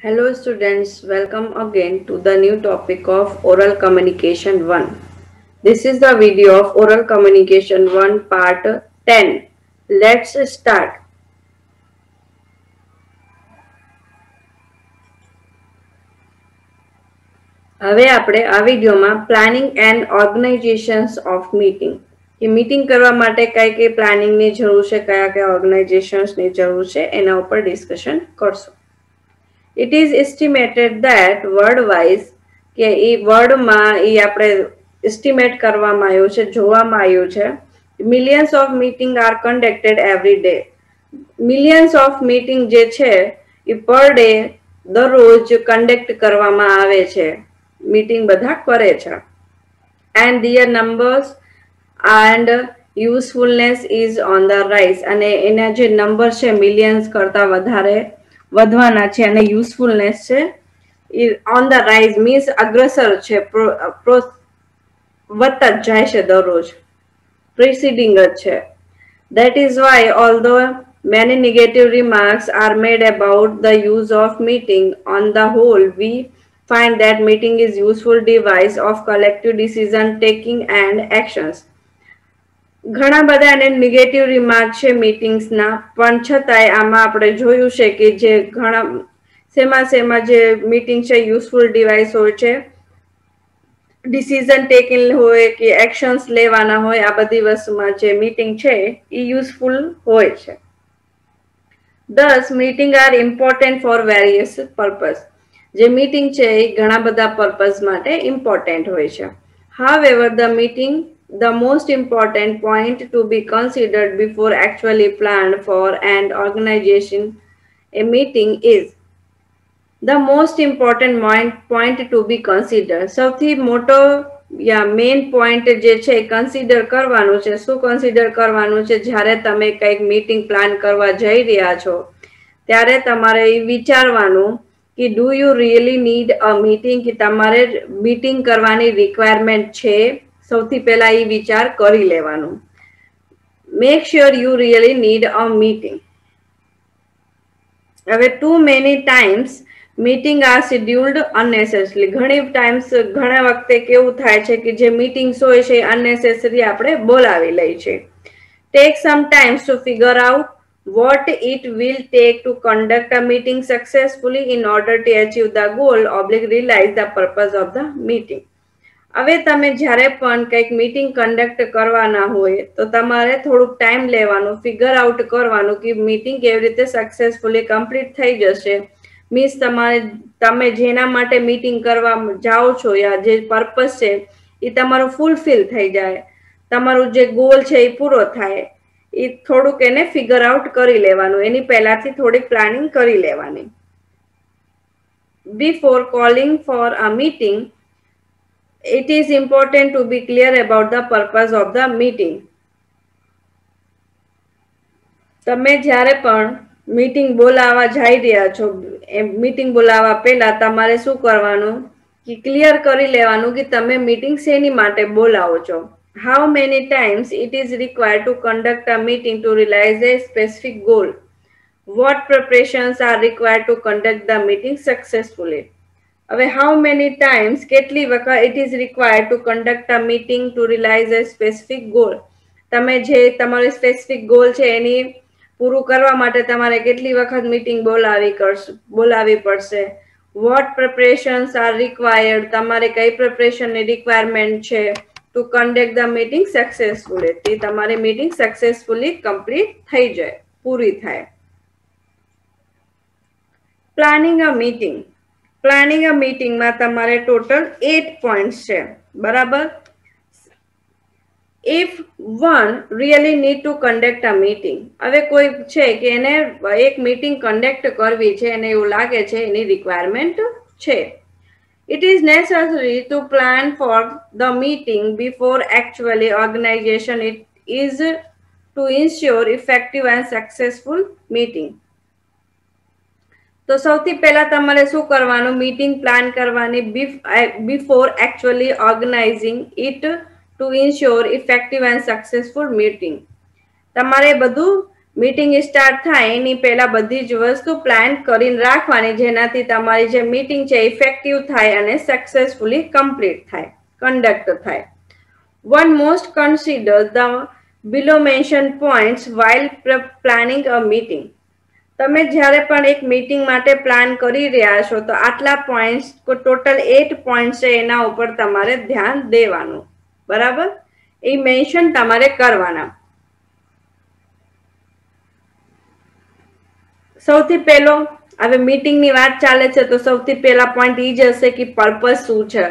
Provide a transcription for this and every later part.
Hello students, welcome again to the new topic of oral communication 1. This is the video of oral communication 1 part 10. Let's start. હવે આપણે આ વિડીયોમાં planning and organizations of meeting કે meeting કરવા માટે કઈ કઈ પ્લાનિંગની જરૂર છે કયા કયા ઓર્ગેનાઇઝેશન્સની જરૂર છે એના ઉપર ડિસ્કશન કરશું it is estimated that world wise કે એ વર્લ્ડમાં એ આપણે એસ્ટિમેટ કરવામાં આવ્યું છે, જોવામાં આવ્યું છે. Millions of meeting are conducted every day millions of meeting જે છે, એ પર ડે દરરોજ કન્ડક્ટ કરવામાં આવે છે. મીટિંગ બધા કરે છે. And their numbers and usefulness is on the rise અને એના જે નંબર છે મિલિયન્સ કરતા વધારે વધવાના છે અને યુઝફુલનેસ છે એ ઓન ધ રાઇઝ મીન્સ અગ્રસર છે વધતા જ જાય છે દરરોજ પ્રિસીડિંગ જ છે that is why all the many negative remarks are made about the use of meeting on the whole we find that meeting is useful device of collective decision taking and actions ઘણા બધા એને negative remark છે મીટિંગ્સના પણ છતાંય આમાં આપણે જોયું છે કે જે ઘણા સેમા સેમા જે મીટિંગ છે યુઝફુલ ડિવાઇસ હોય છે ડિસિઝન ટેકિંગ હોય કે એક્શન્સ લેવાના હોય, આ બધી વસ્તુમાં જે મીટિંગ છે, એ યુઝફુલ હોય છે. Thus meeting are important for various purpose જે મીટિંગ છે, એ ઘણા બધા પર્પઝ માટે ઇમ્પોર્ટન્ટ હોય છે. However the meeting the most important point to be considered before actually planned for an organization a meeting is the most important point to be considered સૌથી મોટો યા મેઇન પોઈન્ટ જે છે કન્સિડર કરવાનું છે શું કન્સિડર કરવાનું છે જ્યારે તમે કંઈક મીટિંગ પ્લાન કરવા જઈ રહ્યા છો ત્યારે તમારે એ વિચારવાનું કે do you really need a meeting કે તમારે મીટિંગ કરવાની રિક્વાયરમેન્ટ છે સૌથી પહેલા એ વિચાર કરી લેવાનું. Make sure you really need a meeting હવે too many times meeting are scheduled unnecessary ઘણી ટાઈમ્સ ઘણા વખતે કેવું થાય છે કે જે મીટિંગ્સ હોય છે અનનેસેસરી આપણે બોલાવી લઈ છે take some times to figure out what it will take to conduct a meeting successfully in order to achieve the goal oblique realize the purpose of the meeting. હવે તમે જ્યારે પણ કંઈક મીટિંગ કન્ડક્ટ કરવાના હોય, તો તમારે થોડુંક ટાઈમ લેવાનું ફિગર આઉટ કરવાનું કે મીટિંગ કેવી રીતે સક્સેસફુલી કમ્પ્લીટ થઈ જશે. મીન્સ તમારે, તમે જેના માટે મીટિંગ કરવા જાઓ છો યા જે પર્પઝ છે એ તમારું ફૂલફિલ થઈ જાય. તમારું જે ગોલ છે એ પૂરો થાય. એ થોડુંક એને ફિગર આઉટ કરી લેવાનું. એની પહેલાંથી થોડીક પ્લાનિંગ કરી લેવાની. Before calling for a meeting it is important to be clear about the purpose of the meeting તમે જ્યારે પણ મીટિંગ બોલાવવા જઈ રહ્યા છો એ મીટિંગ બોલાવવા પહેલા તમારે શું કરવાનું કે ક્લિયર કરી લેવાનું કે તમે મીટિંગ શેની માટે બોલાવો છો how many times it is required to conduct a meeting to realize a specific goal what preparations are required to conduct the meeting successfully હવે હાઉ મેની ટાઈમ્સ કેટલી વખત it is required to conduct a meeting to realize a specific goal તમે જે તમારો specific goal છે એની પૂરું કરવા માટે તમારે કેટલી વખત મીટિંગ બોલાવી કરશે, બોલાવી પડશે? વોટ પ્રિપરેશન્સ આર રિક્વાયર્ડ તમારે કઈ પ્રિપરેશનની રિક્વાયરમેન્ટ છે to conduct the meeting successfully તે તમારી મીટિંગ સક્સેસફુલી કમ્પ્લીટ થઈ જાય, પૂરી થાય. Planning a meeting planning a મીટિંગમાં તમારે ટોટલ એટ પોઈન્ટ્સ છે બરાબર if one really need to conduct a meeting હવે કોઈ છે કે એને એક મીટિંગ કન્ડક્ટ કરવી છે અને એવું લાગે છે એની રિક્વાયરમેન્ટ છે It is necessary to plan for the meeting before actually organization it is to ensure effective and successful meeting. તો સૌથી પહેલા તમારે શું કરવાનું? મીટિંગ પ્લાન કરવાની before actually organizing it to ensure effective and successful meeting તમારે બધું meeting start થાય એની પહેલાં બધી જ વસ્તુ પ્લાન કરીને રાખવાની, જેનાથી તમારી જે મીટિંગ છે ઇફેક્ટિવ થાય અને સક્સેસફુલી કમ્પ્લીટ થાય કન્ડક્ટ થાય. One most consider the below mention points while planning a meeting તમે જ્યારે પણ એક મીટિંગ માટે પ્લાન કરી રહ્યા છો, તો આટલા પોઈન્ટ્સ ટોટલ એટ પોઈન્ટ્સ છે એના ઉપર તમારે ધ્યાન દેવાનું. બરાબર? એ મેન્શન તમારે કરવાના. સૌથી પહેલો, હવે મીટિંગની વાત ચાલે છે, તો સૌથી પહેલા પોઈન્ટ એ જ હશે કે પર્પઝ શું છે?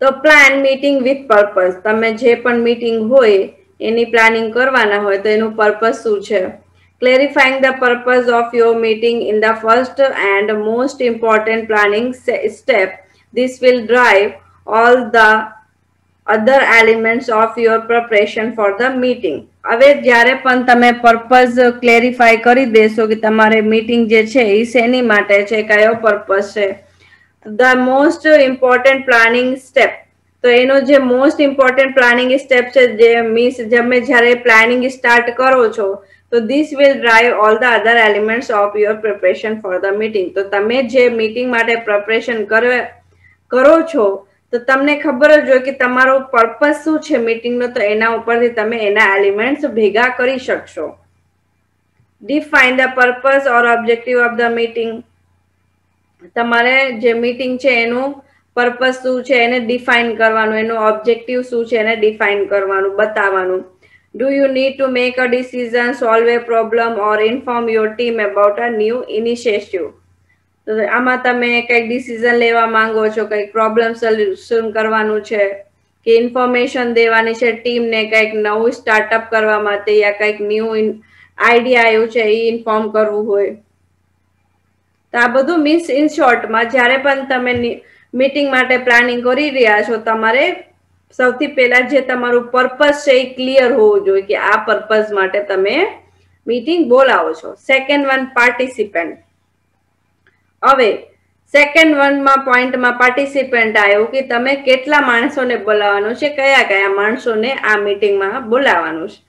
તો પ્લાન મીટિંગ વિથ પર્પઝ તમે જે પણ મીટિંગ હોય, એની પ્લાનિંગ કરવાના હોય, તો એનું પર્પઝ શું છે? Clarifying the purpose of your meeting in the first and most important planning step this will drive all the other elements of your preparation for the meeting હવે જ્યારે પણ તમે પર્પઝ ક્લેરિફાય કરી દેશો કે તમારે મીટિંગ જે છે એ શેની માટે છે કયો પર્પઝ છે the most important planning step તો એનો જે મોસ્ટ ઇમ્પોર્ટન્ટ પ્લાનિંગ સ્ટેપ છે જે મીન્સ તમે જ્યારે પ્લાનિંગ સ્ટાર્ટ કરો છો તો this will drive all the other elements of your preparation for the meeting તો તમે જે મીટિંગ માટે પ્રિપરેશન કરો છો, તો તમને ખબર જ હોય કે તમારો પર્પઝ શું છે મીટિંગનો તો એના ઉપરથી તમે એના એલિમેન્ટ્સ ભેગા કરી શકશો. Define the purpose or objective of the meeting તમારે જે મીટિંગ છે એનું પર્પઝ શું છે એને ડિફાઇન કરવાનું, એનું ઓબ્જેક્ટિવ શું છે એને ડિફાઇન કરવાનું, બતાવવાનું. Do you need to make a decision, solve a problem, or inform your team about a new initiative? તો આમાં તમે કંઈક ડિસિઝન લેવા માંગો છો કંઈક પ્રોબ્લેમ સોલ્યુશન કરવાનું છે કે ઇન્ફોર્મેશન દેવાની છે ટીમને કંઈક નવું સ્ટાર્ટઅપ કરવા માટે યા કંઈક ન્યૂ આઈડિયા આવ્યું છે એ ઇન્ફોર્મ કરવું હોય તો આ બધું મીન્સ ઇન શોર્ટમાં જ્યારે પણ તમે મીટિંગ માટે પ્લાનિંગ કરી રહ્યા છો તમારે સૌથી પહેલા જે તમારું પર્પઝ છે એ ક્લિયર હોવું જોઈએ કે આ પર્પઝ માટે તમે મીટિંગ બોલાવો છો. સેકન્ડ વન પાર્ટિસિપન્ટ હવે સેકન્ડ વનમાં પોઈન્ટમાં પાર્ટિસિપન્ટ આવ્યું કે તમે કેટલા માણસોને બોલાવવાનું છે, કયા કયા માણસોને આ મીટિંગમાં બોલાવવાનું છે?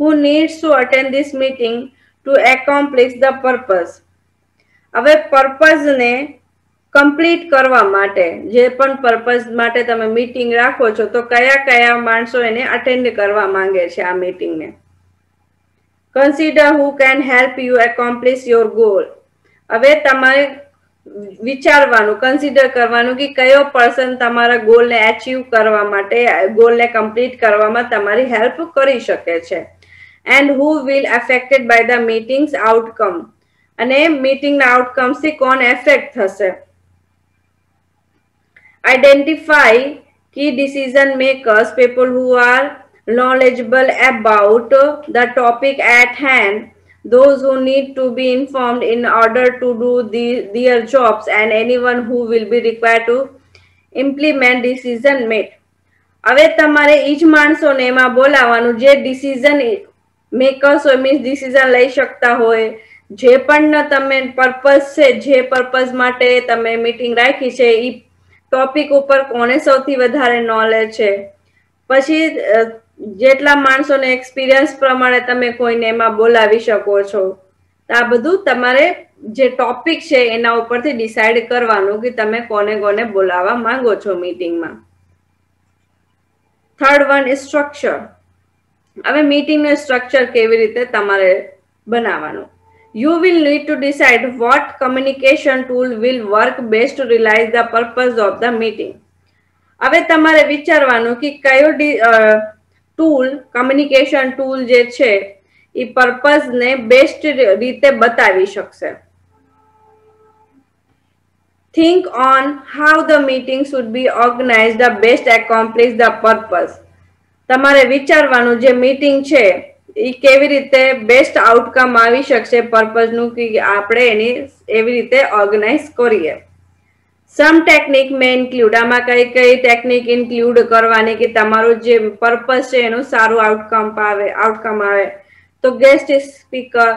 Who needs to attend this meeting to accomplish the purpose હવે પર્પઝને કમ્પ્લીટ કરવા માટે, જે પણ પર્પઝ માટે તમે મીટિંગ રાખો છો, તો કયા કયા માણસો એને અટેન્ડ કરવા માંગે છે આ મીટિંગને consider who can help you accomplish your goal હવે તમારે વિચારવાનું કન્સિડર કરવાનું કે કયો પર્સન તમારા ગોલને એચીવ કરવા માટે ગોલને કમ્પ્લીટ કરવામાં તમારી હેલ્પ કરી શકે છે. And who will affected by the meeting's outcome અને મીટિંગના આઉટકમ્સથી કોણ એફેક્ટ થશે? Identify key decision makers people who are knowledgeable about the topic at hand those who need to be informed in order to do the, their jobs and anyone who will be required to implement decision made હવે તમારે એ જ માણસોને એમાં બોલાવવાનું જે decision makers હોય means decision લઈ શકતા હોય જે પણ તમે પર્પઝ છે જે પર્પઝ માટે તમે મીટિંગ રાખી છે એ ટોપિક ઉપર કોને સૌથી વધારે નોલેજ છે? પછી જેટલા માણસોને એક્સપિરિયન્સ પ્રમાણે તમે કોઈને એમાં બોલાવી શકો છો. આ બધું તમારે જે ટોપિક છે એના ઉપરથી ડિસાઈડ કરવાનું કે તમે કોને કોને બોલાવવા માંગો છો મીટિંગમાં થર્ડ વન સ્ટ્રક્ચર હવે મીટિંગનું સ્ટ્રક્ચર કેવી રીતે તમારે બનાવવાનું? You will need to decide what communication tool will work best to realize the purpose of the meeting. હવે તમારે વિચારવાનું કે કયો ટૂલ કમ્યુનિકેશન ટૂલ જે છે, એ પર્પઝને બેસ્ટ રીતે બતાવી શકશે. Think on how the meeting should be organize the best accomplish the purpose તમારે વિચારવાનું જે મીટિંગ છે એ કેવી રીતે બેસ્ટ આઉટકમ આવી શકશે પર્પઝનું કે આપણે એની એવી રીતે ઓર્ગેનાઇઝ કરીએ. સમ ટેકનિક મે ઇન્ક્લુડ આમાં કઈ કઈ ટેકનિક ઇન્ક્લુડ કરવાની કે તમારું જે પર્પઝ છે એનું સારું આઉટકમ આવે આઉટકમ આવે. તો guest speaker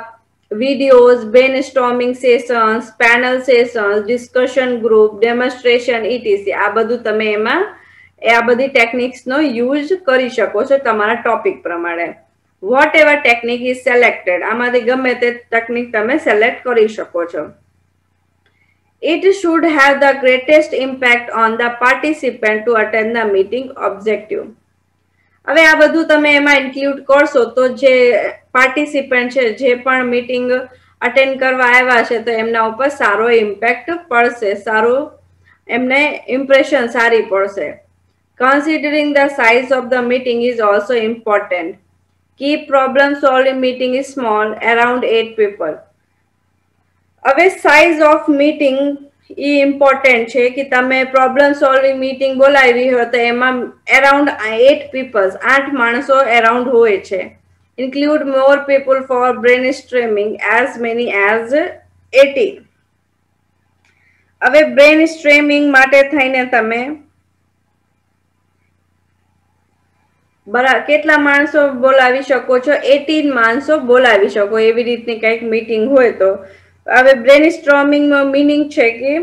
videos brainstorming sessions panel sessions discussion group demonstration etc આ બધું તમે એમાં એ આ બધી ટેકનિક્સનો યુઝ કરી શકો છો તમારા ટોપિક પ્રમાણે. Whatever technique is selected આમાંથી ગમે તે ટેકનિક તમે સિલેક્ટ કરી શકો છો. It should have the greatest impact on the participant to attend the meeting objective હવે આ બધું તમે એમાં ઇન્ક્લુડ કરશો તો જે પાર્ટિસિપન્ટ છે, જે પણ મીટિંગ અટેન્ડ કરવા આવ્યા છે, તો એમના ઉપર સારો ઇમ્પેક્ટ પડશે, સારું એમને ઇમ્પ્રેશન સારી પડશે. Considering the size of the meeting is also important key problem solving meeting is small, around eight people હવે સાઇઝ ઓફ મીટિંગ એ ઇમ્પોર્ટન્ટ છે કે તમે પ્રોબ્લેમ સોલ્વિંગ મીટિંગ બોલાવી હોય તો એમાં એરાઉન્ડ એટ પીપલ્સ આઠ માણસો એરાઉન્ડ હોય છે. Include more people for brainstorming as many as eighty હવે બ્રેન સ્ટ્રીમિંગ માટે થઈને તમે બરા, કેટલા માણસો બોલાવી શકો છો? એટીન માણસો બોલાવી શકો, એવી રીતની કંઈક મીટિંગ હોય તો. હવે બ્રેન સ્ટ્રોમિંગનો મિનિંગ છે કે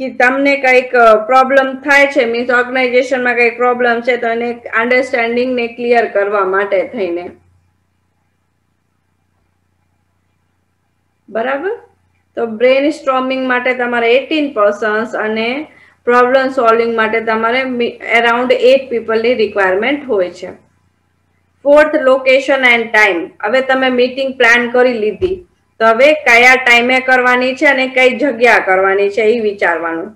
કે તમને કંઈક પ્રોબ્લેમ થાય છે મીન્સ ઓર્ગેનાઇઝેશનમાં કંઈક પ્રોબ્લેમ છે, તો એને અન્ડરસ્ટેન્ડિંગને ક્લિયર કરવા માટે થઈને. બરાબર? તો બ્રેન સ્ટ્રોમિંગ માટે તમારે એટીન પર્સન્સ અને પ્રોબ્લેમ સોલ્વિંગ માટે તમારે અરાઉન્ડ એટ પીપલની રિક્વાયરમેન્ટ હોય છે. ફોર્થ લોકેશન એન્ડ ટાઈમ હવે તમે મીટિંગ પ્લાન કરી લીધી. તો હવે કયા ટાઈમે કરવાની છે અને કઈ જગ્યા કરવાની છે એ વિચારવાનું.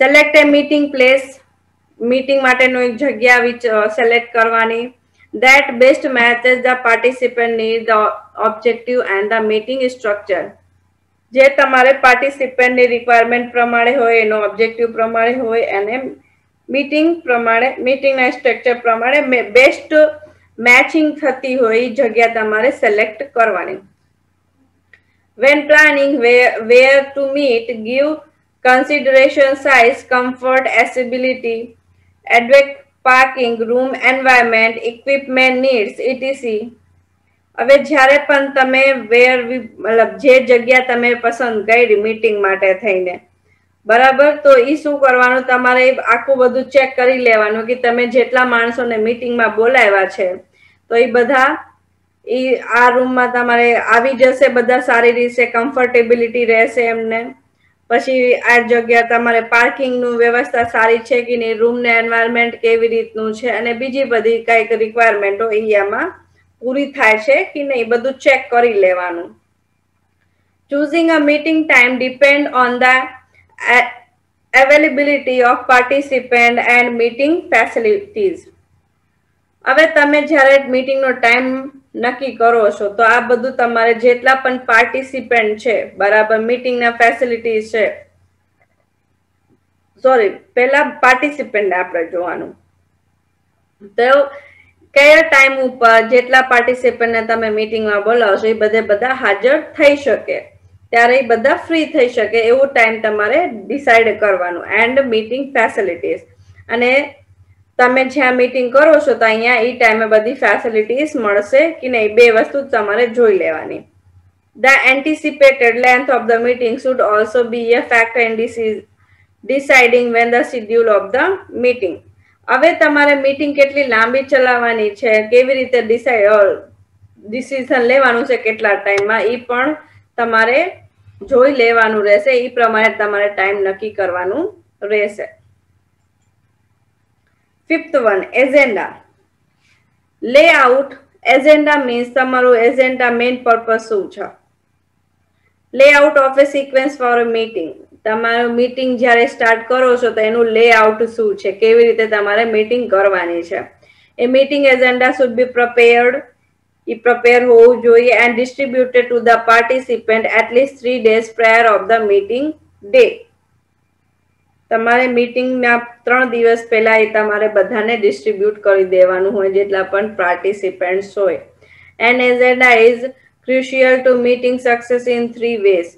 Select a meeting place meeting માટેનું એક જગ્યા સિલેક્ટ કરવાની. That best matches the participant need, the objective and the meeting structure. જે તમારે પાર્ટિસિપન્ટની રિક્વાયરમેન્ટ પ્રમાણે હોય એનો ઓબ્જેક્ટિવ પ્રમાણે હોય અને મીટિંગ પ્રમાણે મીટિંગના સ્ટ્રક્ચર પ્રમાણે બેસ્ટ મેચિંગ થતી હોય જગ્યા તમારે સિલેક્ટ કરવાની planning where, where to meet, give consideration size, comfort, accessibility, adequate parking, room environment, equipment needs, etc. હવે જ્યારે પણ તમે વેર મતલબ જે જગ્યા તમે પસંદ કરી મીટિંગ માટે થઈને, બરાબર? તો એ શું કરવાનું? તમારે આખું બધું ચેક કરી લેવાનું કે તમે જેટલા માણસોને મીટિંગમાં બોલાવ્યા છે, તો એ બધા એ આ રૂમમાં તમારે આવી જશે, બધા સારી રીતે કમ્ફર્ટેબિલિટી રહેશે એમને. પછી આ જગ્યા તમારે પાર્કિંગનું વ્યવસ્થા સારી છે કે નહીં? રૂમને એન્વાયરમેન્ટ કેવી રીતનું છે? અને બીજી બધી કંઈક રિક્વાયરમેન્ટો એરિયામાં પૂરી થાય છે કે નહીં બધું ચેક કરી લેવાનું. Choosing a meeting time depend on the availability of participant and meeting facilities. હવે તમે જ્યારે મીટિંગનો ટાઈમ નક્કી કરો છો, તો આ બધું તમારે જેટલા પણ પાર્ટિસિપન્ટ છે, બરાબર મીટિંગના ફેસિલિટી છે. સોરી પહેલા પાર્ટિસિપન્ટ આપણે જોવાનું. તો કયા ટાઈમ ઉપર જેટલા પાર્ટિસિપન્ટને તમે મીટિંગમાં બોલાવશો એ બધે બધા હાજર થઈ શકે. ત્યારે એ બધા ફ્રી થઈ શકે એવો ટાઈમ તમારે ડિસાઈડ કરવાનું. એન્ડ મીટિંગ ફેસિલિટીઝ અને તમે જ્યાં મીટિંગ કરો છો તો અહીંયા એ ટાઈમે બધી ફેસિલિટીઝ મળશે કે નહીં? બે વસ્તુ તમારે જોઈ લેવાની. The anticipated length of the meeting should also be a factor in deciding when the schedule of the meeting હવે તમારે મીટિંગ કેટલી લાંબી ચલાવવાની છે, કેવી રીતે ડિસાઈડ ડિસિઝન લેવાનું છે, કેટલા ટાઈમમાં એ પણ તમારે જોઈ લેવાનું રહેશે. એ પ્રમાણે તમારે ટાઈમ નક્કી કરવાનું રહેશે. Fifth one agenda layout agenda means તમારું એજેન્ડા મેઇન પર્પઝ શું છે? Layout of a sequence for a meeting તમારું મીટિંગ જ્યારે સ્ટાર્ટ કરો છો, તો એનું લેઆઉટ શું છે? કેવી રીતે તમારે મીટિંગ કરવાની છે? A meeting agenda should be prepared A prepare હોવું જોઈએ and distributed to the participant at least three days prior of the meeting day તમારે મીટિંગના ત્રણ દિવસ પહેલા એ તમારે બધાને ડિસ્ટ્રીબ્યુટ કરી દેવાનું હોય, જેટલા પણ પાર્ટિસિપન્ટ્સ હોય. And agenda is crucial to meeting success in three ways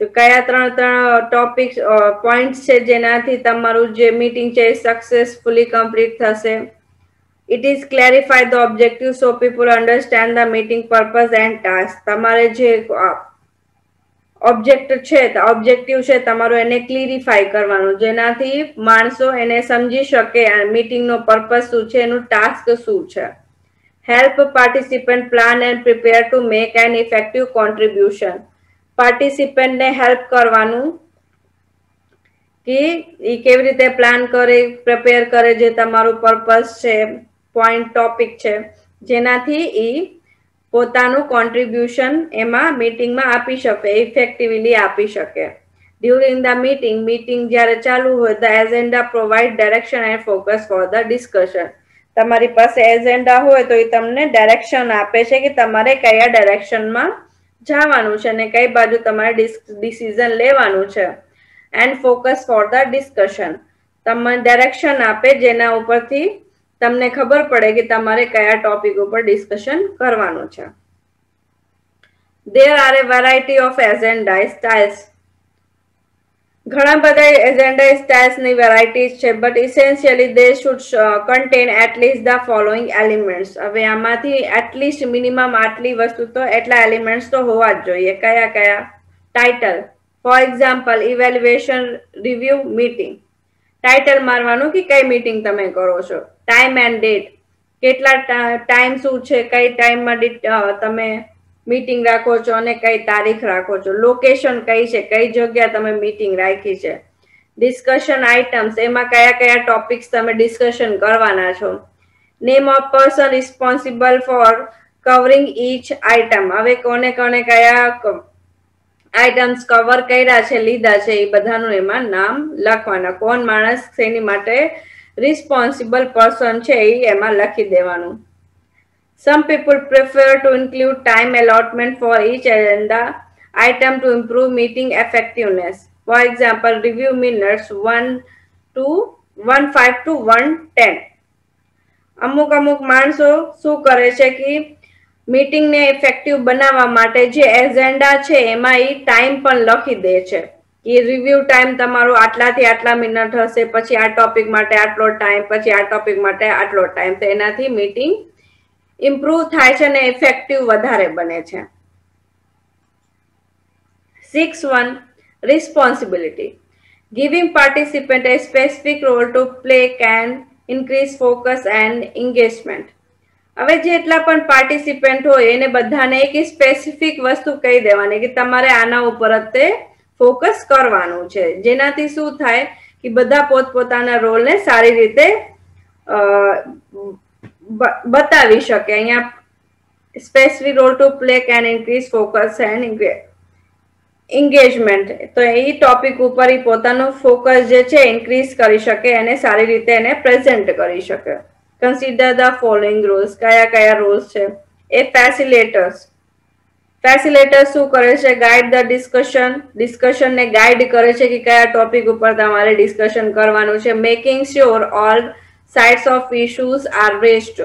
તો કયા ત્રણ ત્રણ ટોપિક પોઈન્ટ છે જેનાથી તમારું જે મીટિંગ છે એ સક્સેસફુલી કમ્પ્લીટ થશે? It is clarify the objective so people understand the meeting purpose and task તમારે જે ઓબ્જેક્ટ છે ઓબ્જેક્ટિવ છે, તમારું એને ક્લિરિફાય કરવાનું. જેનાથી માણસો એને સમજી શકે મીટિંગનો પર્પઝ શું છે, એનું ટાસ્ક શું છે. Help participant plan and prepare to make an effective contribution. Participant ને હેલ્પ કરવાનું કે એ કેવી રીતે પ્લાન કરે, પ્રિપેર કરે જે તમારું પર્પસ છે, પોઈન્ટ, ટોપિક છે. જેનાથી એ પોતાનું કોન્ટ્રીબ્યુશન એમાં મીટિંગમાં આપી શકે, ઇફેક્ટિવલી આપી શકે. ડ્યુરિંગ ધ મીટિંગ મીટિંગ જ્યારે ચાલુ હોય, the agenda provide direction and focus for the discussion. તમારી પાસે એજેન્ડા હોય તો એ તમને ડાયરેક્શન આપે છે કે તમારે કયા ડાયરેક્શનમાં જવાનું છે અને કઈ બાજુ તમારે ડિસિઝન લેવાનું છે. And focus for the discussion તમને ડાયરેક્શન આપે જેના ઉપરથી તમને ખબર પડે કે તમારે કયા ટોપિક ઉપર ડિસ્કશન કરવાનું છે. There are a variety of agenda styles ઘણા બધા એજેન્ડા સ્ટાઇલ્સની વેરાયટીઝ છે but essentially they should contain at least the following elements હવે આમાંથી એટલીસ્ટ મિનિમમ આટલી વસ્તુ તો એટલા એલિમેન્ટ્સ તો હોવા જ જોઈએ. કયા કયા? Title for example evaluation review meeting title મારવાનું કે કઈ મીટિંગ તમે કરો છો? ટાઈમ એન્ડ ડેટ કેટલા ટાઈમ શું છે? કઈ ટાઈમમાં તમે મીટિંગ રાખો છો અને કઈ તારીખ રાખો છો? લોકેશન કઈ છે? કઈ જગ્યા તમે મીટિંગ રાખી છે? ડિસ્કશન આઇટમ્સ એમાં કયા કયા ટોપિક્સ તમે ડિસ્કશન કરવાના છો? Name of person responsible for covering each item હવે કોને કોને કયા આઇટમ્સ કવર કર્યા છે, લીધા છે, એ બધાનું એમાં નામ લખવાના. કોણ માણસ એની માટે રિસ્પોન્સિબલ પર્સન છે એ એમાં લખી દેવાનું. Some people prefer to include time allotment for each agenda item to improve meeting effectiveness. For example, review minutes 1 to 1 5 to 1 10. અમુક અમુક માણસો શું કરે છે કે મીટિંગને ઇફેક્ટિવ બનાવવા માટે જે એજન્ડા છે એમાં એ ટાઈમ પણ લખી દે છે કે રિવ્યુ ટાઈમ તમારો આટલાથી આટલા મિનિટ હશે પછી આ ટોપિક માટે આટલો ટાઈમ પછી આ ટોપિક માટે આટલો ટાઈમ તો એનાથી મીટિંગ ઇમ્પ્રુવ થાય છે અને ઇફેક્ટિવ વધારે બને છે. Six one responsibility giving participant a specific role to play can increase focus and engagement હવે જેટલા પણ પાર્ટિસિપન્ટ હોય એને બધાને એક સ્પેસિફિક વસ્તુ કહી દેવાની કે તમારે આના ઉપર જ તે ફોકસ કરવાનું છે. જેનાથી શું થાય? કે બધા પોતપોતાના રોલને સારી રીતે બતાવી શકે. અહીંયા specific role to play can increase focus and engagement તો એ ટોપિક ઉપર એ પોતાનું ફોકસ જે છે ઇન્ક્રીઝ કરી શકે અને સારી રીતે એને પ્રેઝન્ટ કરી શકે. કન્સિડર ધ ફોલોઈંગ રોલ્સ કયા કયા રોલ્સ છે? એ ફેસિલેટર્સ ફેસિલેટર શું કરે છે? ગાઈડ ધ ડિસ્કશન ડિસ્કશનને ગાઈડ કરે છે કે કયા ટોપિક ઉપર તમારે ડિસ્કશન કરવાનું છે. Making sure all sides of issues are raised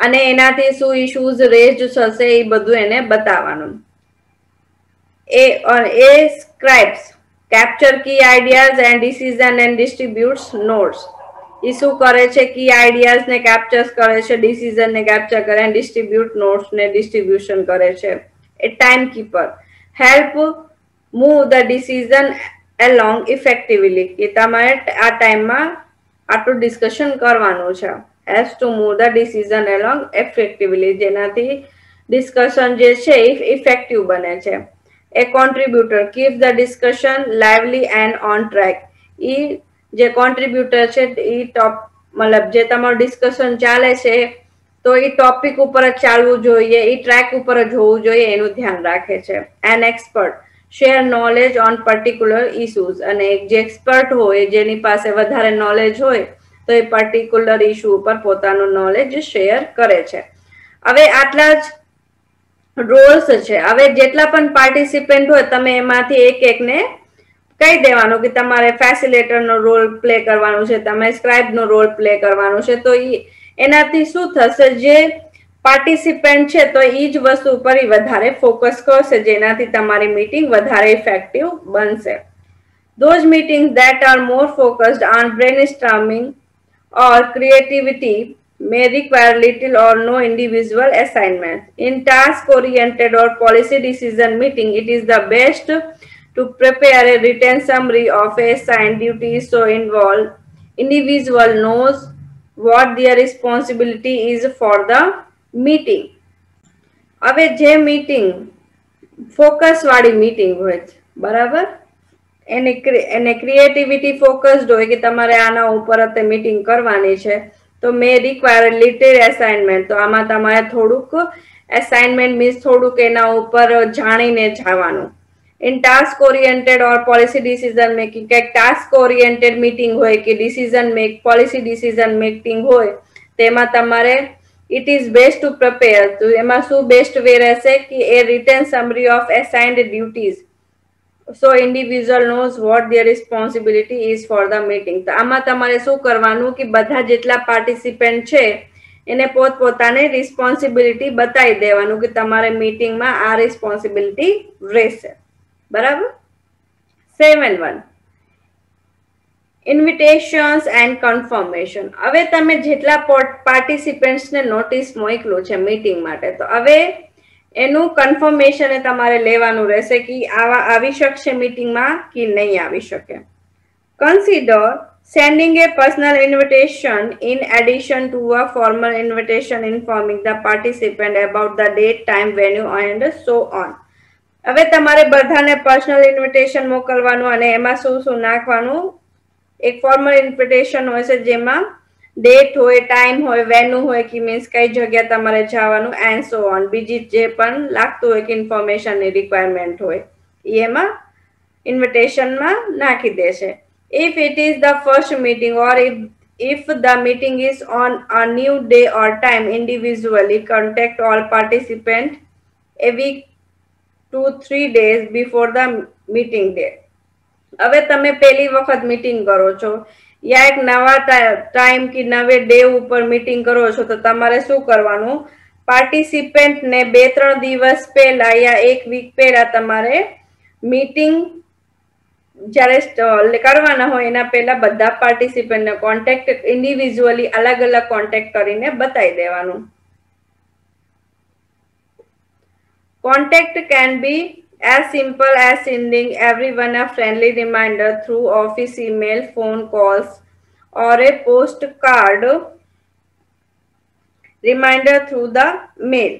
અને એનાથી શું ઇશ્યુઝ રેસ્ડ થશે એ બધું એને બતાવવાનું. એ a scribes capture key ideas and decision and distributes notes એ શું કરે છે? કી આઈડિયાઝ ને કેપ્ચર કરે છે ડિસિઝન ને કેપ્ચર કરે અને ડિસ્ટ્રીબ્યુટ નોટ્સ ને ડિસ્ટ્રીબ્યુશન કરે છે. A time keeper help move the decision along effectively કે તમારે આ ટાઈમમાં આટલું ડિસ્કશન કરવાનું છે. Has to move the decision along effectively જેનાથી ડિસ્કશન જે છે એ ઇફેક્ટિવ બને છે. A contributor keep the discussion lively and on track એ જે કોન્ટ્રીબ્યુટર છે એ ટોપ મતલબ જે તમારું ડિસ્કશન ચાલે છે, તો એ ટોપિક ઉપર જ ચાલવું જોઈએ એ ટ્રેક ઉપર જ હોવું જોઈએ, એનું ધ્યાન રાખે છે. An expert share knowledge on particular issues અને જે એક્સપર્ટ હોય, જેની પાસે વધારે નોલેજ હોય, તો એ પર્ટિક્યુલર ઇસ્યુ ઉપર પોતાનું નોલેજ શેર કરે છે. હવે આટલા જ રોલ્સ છે. હવે જેટલા પણ પાર્ટિસિપન્ટ હોય, તમે એમાંથી એક એકને કહી દેવાનું કે તમારે ફેસિલેટરનો રોલ પ્લે કરવાનું છે, તમે સ્ક્રાઇબનો રોલ પ્લે કરવાનો છે. તો એનાથી શું થશે? જે પાર્ટિસિપન્ટ છે તો એ જ વસ્તુ ઉપર વધારે ફોકસ કરશે જેનાથી તમારી મીટિંગ વધારે ઇફેક્ટિવ બનશે those meetings that are more focused on brainstorming or creativity may require little or no individual assignment. In task oriented or policy decision meeting, it is the best to prepare a written summary of assigned duties so involved individual knows what their responsibility is for the meeting. હવે જે meeting ફોકસવાળી meeting હોય છે, બરાબર? એને એને creativity focused હોય કે તમારે આના ઉપર તે મીટિંગ કરવાની છે, તો મેં રિક્વાયર લિટર એસાઇનમેન્ટ તો આમાં તમારે થોડુંક એસાઇનમેન્ટ મીન્સ થોડુંક એના ઉપર જાણીને જવાનું in task oriented or policy decision making કંઈક ટાસ્ક ઓરિએન્ટેડ મીટિંગ હોય કે decision make policy decision making હોય, તેમાં તમારે it is best to prepare તો એમાં શું બેસ્ટ વે રહેશે કે a written summary of assigned duties so individual knows what their responsibility is for the meeting તો આમાં તમારે શું કરવાનું કે બધા જેટલા પાર્ટિસિપેન્ટ છે, એને પોતપોતાને રિસ્પોન્સિબિલિટી બતાવી દેવાનું કે તમારે મીટિંગમાં આ રિસ્પોન્સિબિલિટી રહેશે. બરાબર? Seven one invitations and confirmation હવે તમે જેટલા પાર્ટિસિપન્ટ્સને નોટિસ મોકલું છે મીટિંગ માટે, તો હવે એનું કન્ફર્મેશન તમારે લેવાનું રહેશે કે આવા આવી શકશે મીટિંગમાં કે નહીં આવી શકે. Consider sending a personal invitation in addition to a formal invitation informing the participant about the date time venue and so on હવે તમારે બધાને પર્સનલ ઇન્વિટેશન મોકલવાનું અને એમાં શું શું નાખવાનું એક ફોર્મલ ઇન્વિટેશન હોય છે જેમાં ડેટ હોય ટાઈમ હોય વેન્યુ હોય, કે મીન્સ કઈ જગ્યા તમારે જવાનું એન્ડ સો ઓન બીજી જે પણ લાગતું હોય કે ઇન્ફોર્મેશનની રિક્વાયરમેન્ટ હોય એમાં ઇન્વિટેશનમાં નાખી દેશે if it is the first meeting or if if the meeting is on a new day or time individually, contact all participants a week two, three days before the meeting હવે તમે પહેલી વખત meeting કરો છો. યા એક નવા time કે નવે ડે ઉપર મીટિંગ કરો છો, તો તમારે શું કરવાનું? પાર્ટિસિપેન્ટ ને બે ત્રણ દિવસ પહેલા યા એક વીક પહેલા તમારે મીટિંગ જ્યારે કરવાના હોય, એના પહેલા બધા પાર્ટિસિપેન્ટને કોન્ટેક્ટ ઇન્ડિવિજ્યુઅલી અલગ અલગ કોન્ટેક્ટ કરીને બતાવી દેવાનું. Contact can be as simple as sending everyone a friendly reminder through office email, phone calls, or a postcard reminder through the mail.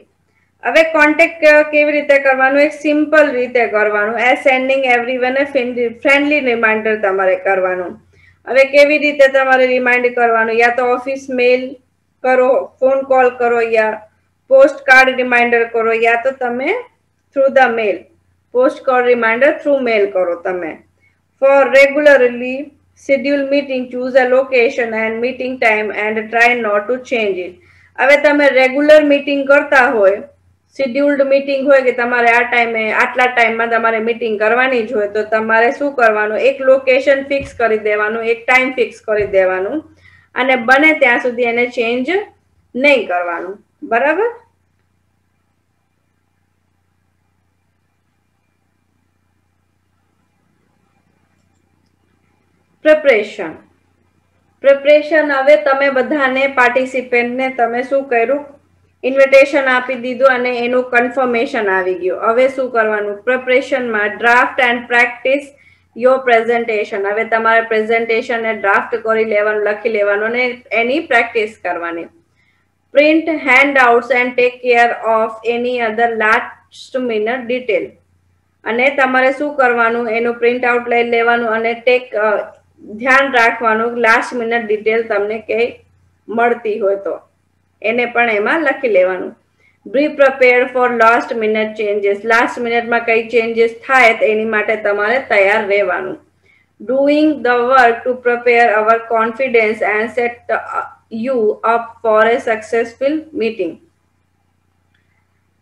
હવે કોન્ટેક્ટ કેવી રીતે કરવાનું? એક સિમ્પલ રીતે કરવાનું. એ sending everyone a friendly reminder તમારે કરવાનું. હવે કેવી રીતે તમારે રિમાઇન્ડ કરવાનું? યા તો ઓફિસ મેલ કરો ફોન કોલ કરો યા પોસ્ટ કાર્ડ રિમાઇન્ડર કરો યા તો તમે through the mail post call reminder through mail કરો તમે. For regularly schedule meeting choose a location and meeting time and try not to change it હવે તમે રેગ્યુલર મીટિંગ કરતા હોય શેડ્યુલ્ડ મીટિંગ હોય કે તમારે આ ટાઈમે આટલા ટાઈમમાં તમારે મીટિંગ કરવાની જ હોય, તો તમારે શું કરવાનું? એક લોકેશન ફિક્સ કરી દેવાનું, એક ટાઈમ ફિક્સ કરી દેવાનું અને બને ત્યાં સુધી એને ચેન્જ નહીં કરવાનું. બરાબર? પ્રિપરેશન પ્રિપરેશન હવે તમે બધાને પાર્ટિસિપેન્ટને તમે શું કર્યું? ઇન્વિટેશન આપી દીધું અને એનું કન્ફર્મેશન આવી ગયું. હવે શું કરવાનું? પ્રિપરેશનમાં draft and practice your presentation હવે તમારે પ્રેઝન્ટેશનને ડ્રાફ્ટ કરી લેવાનું, લખી લેવાનું અને એની પ્રેક્ટિસ કરવાની. Print handouts and take care of any other last minute detail અને તમારે શું કરવાનું? એનું પ્રિન્ટ આઉટ લઈ લેવાનું અને ટેક ધ્યાન રાખવાનું લાસ્ટ મિનિટ ડિટેલ તમને કંઈ મળતી હોય તો. એને પણ એમાં લખી લેવાનું. Be prepare for last minute changes last મિનિટમાં કઈ ચેન્જીસ થાય એની માટે તમારે તૈયાર રહેવાનું. Doing the work to prepare our confidence and set you up for a successful meeting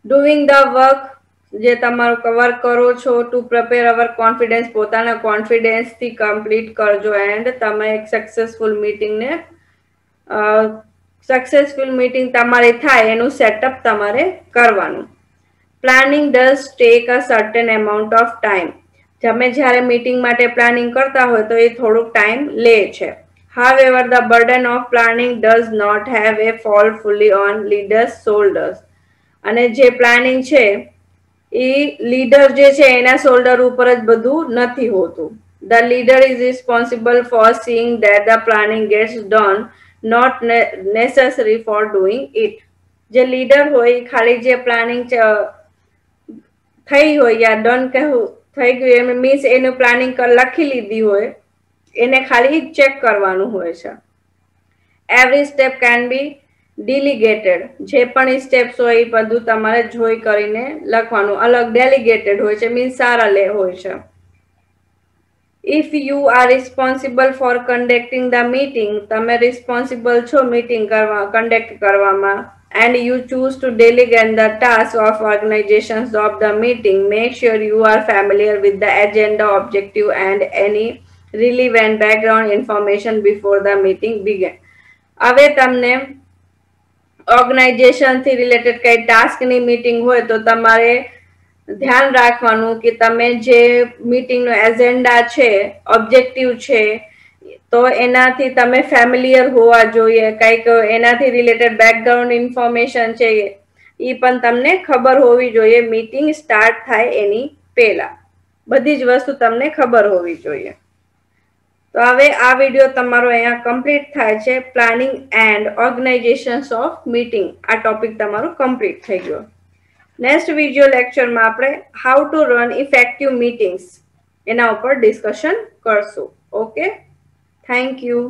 doing the work જે તમારું કવર કરો છો ટુ પ્રિપેર અવર કોન્ફિડન્સ પોતાના કોન્ફિડન્સથી કમ્પ્લીટ કરજો એન્ડ તમે એક સક્સેસફુલ મીટિંગને સક્સેસફુલ મીટિંગ તમારે થાય એનું સેટઅપ તમારે કરવાનું. Planning does take a certain amount of time તમે જ્યારે મીટિંગ માટે પ્લાનિંગ કરતા હોય તો એ થોડુંક ટાઈમ લે છે. However the burden of planning does not have a fall fully on leaders shoulders અને જે પ્લાનિંગ છે એ લીડર જે છે એના શોલ્ડર ઉપર જ બધું નથી હોતું. The leader is responsible for seeing that the planning gets done not necessary for doing it જે લીડર હોય ખાલી જે પ્લાનિંગ થઈ હોય યા ડન કહેવું, થઈ ગયું એમ મીન્સ એનું પ્લાનિંગ લખી લીધી હોય, એને ખાલી ચેક કરવાનું હોય છે. Every step can be delegated જે પણ સ્ટેપ્સ હોય એ બધું તમારે જોઈ કરીને લખવાનું અલગ ડેલિગેટેડ હોય છે મીન્સ સારા લે હોય છે if you are responsible for conducting the meeting તમે રિસ્પોન્સિબલ છો મીટિંગ કરવા કન્ડક્ટ કરવામાં and you choose to delegate the task of organizations of the meeting make sure you are familiar with the agenda objective and any relevant background information before the meeting begin હવે તમને ઓર્ગેનાઇઝેશનથી related કઈ ટાસ્કની meeting હોય તો તમારે ધ્યાન રાખવાનું કે તમે જે મીટિંગનો એજન્ડા છે ઓબ્જેક્ટિવ છે, તો એનાથી તમે ફેમિલિયર હોવા જોઈએ. કંઈક એનાથી રિલેટેડ બેકગ્રાઉન્ડ ઇન્ફોર્મેશન છે એ પણ તમને ખબર હોવી જોઈએ. મીટિંગ સ્ટાર્ટ થાય એની પહેલા. બધી જ વસ્તુ તમને ખબર હોવી જોઈએ. તો હવે આ વીડિયો તમારો અહીંયા કમ્પ્લીટ થાય છે. Planning and organizations of meeting આ ટોપિક તમારું કમ્પ્લીટ થઈ ગયો. નેક્સ્ટ વીડિયો લેક્ચરમાં આપણે how to run effective meetings એના ઉપર ડિસ્કશન કરશું. Okay thank you